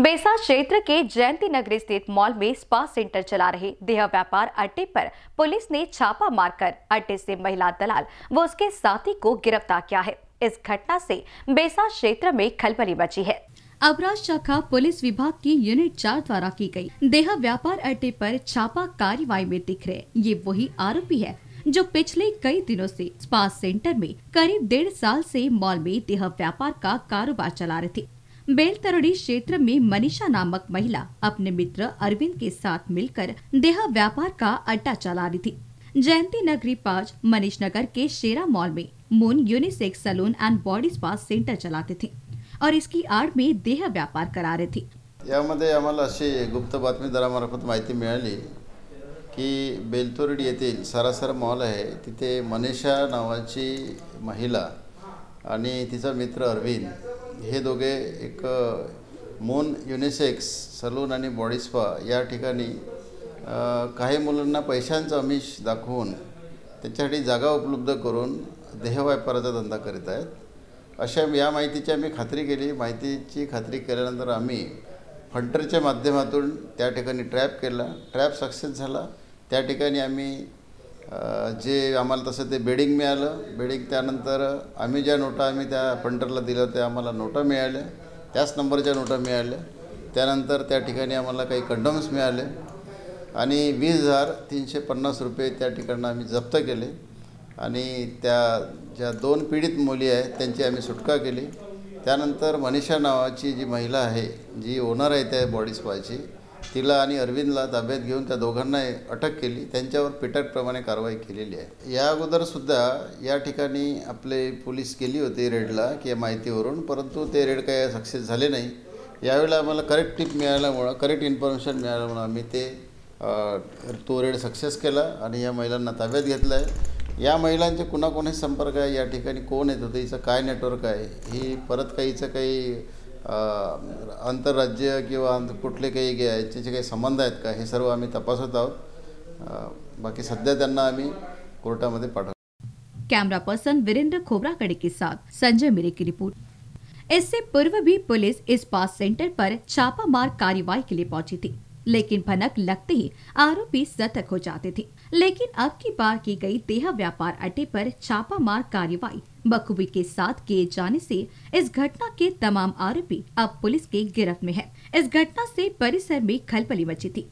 बेसा क्षेत्र के जयंती नगरी स्थित मॉल में स्पा सेंटर चला रहे देह व्यापार अड्डे पर पुलिस ने छापा मारकर अड्डे से महिला दलाल व उसके साथी को गिरफ़्तार किया है। इस घटना से बेसा क्षेत्र में खलबली मची है। अपराध शाखा पुलिस विभाग की यूनिट चार द्वारा की गई। देह व्यापार अड्डे पर छापा कार्रवाई में दिख रहे ये वही आरोपी है जो पिछले कई दिनों से स्पा सेंटर में करीब डेढ़ साल से मॉल में देह व्यापार का कारोबार चला रहे थे। बेलतरड़ी क्षेत्र में मनीषा नामक महिला अपने मित्र अरविंद के साथ मिलकर देह व्यापार का अड्डा चला रही थी। जयंती नगरी पाँच मनीष नगर के शेरा मॉल में Moon unisex salon and body spa centre चलाते थे और इसकी आड़ में देह व्यापार करा रहे थे। यामध्ये आम्हाला अशी गुप्त बातमीदारामार्फत माहिती मिळाली की बेलतोरडी येथील सरासर मॉल आहे, तिथे मनीषा नावाची महिला आणि तिचा मित्र अरविंद हे दोघे एक मून युनिसेक्स सलून आणि बॉडी स्पा या ठिकाणी काही मुलांना पैशांचं अमिष दाखवून त्याच्यासाठी जागा उपलब्ध करून देहव्यापाराचा धंदा करीत आहेत. अशा या माहितीची आम्ही खात्री केली. माहितीची खात्री केल्यानंतर आम्ही फंटरच्या माध्यमातून त्या ठिकाणी ट्रॅप केला. ट्रॅप सक्सेस झाला. त्या ठिकाणी आम्ही जे आम्हाला तसं ते बेडिंग मिळालं. बेडिंग त्यानंतर आम्ही ज्या नोटा आम्ही त्या पंटरला दिल्या त्या आम्हाला नोटा मिळाल्या. त्याच नंबरच्या नोटा मिळाल्या. त्यानंतर त्या ठिकाणी आम्हाला काही कंडोम्स मिळाले. आणि वीस हजार तीनशे पन्नास रुपये त्या ठिकाणं आम्ही जप्त केले. आणि त्या ज्या दोन पीडित मुली आहेत त्यांची आम्ही सुटका केली. त्यानंतर मनीषा नावाची जी महिला आहे जी ओनर आहे त्या बॉडी स्पाची तिला आणि अरविंदला ताब्यात घेऊन त्या दोघांना अटक केली. त्यांच्यावर पिटाटप्रमाणे कारवाई केलेली आहे. या अगोदरसुद्धा या ठिकाणी आपले पोलीस गेली होती रेडला की या माहितीवरून परंतु ते रेड काय सक्सेस झाले नाही. यावेळेला आम्हाला करेक्ट टिप मिळाल्यामुळं करेक्ट इन्फॉर्मेशन मिळाल्यामुळं आम्ही ते तो रेड सक्सेस केला आणि या महिलांना ताब्यात घेतलं आहे या महिलांचे कुणाकोणी संपर्क आहे? या ठिकाणी कोण येत होतं हिचं काय नेटवर्क आहे? ही परत काहीचं काही आंतरराज्य किंवा कुठले काही गे- याचे काही संबंध आहेत का हे सर्व आम्ही तपासत आहोत बाकी सध्या त्यांना आम्ही कोर्टामध्ये पाठवतो कैमरा पर्सन वीरेंद्र खोबरागड़े के साथ संजय मेरे की रिपोर्ट इससे पूर्व भी पुलिस इस पास सेंटर पर छापामार कार्रवाई के लिए पहुँची थी लेकिन भनक लगते ही आरोपी सतर्क हो जाते थे लेकिन अब की बार की गई देह व्यापार अड्डे पर छापामार कार्रवाई बखूबी के साथ किए जाने से इस घटना के तमाम आरोपी अब पुलिस के गिरफ्त में हैं। इस घटना से परिसर में खलबली मची थी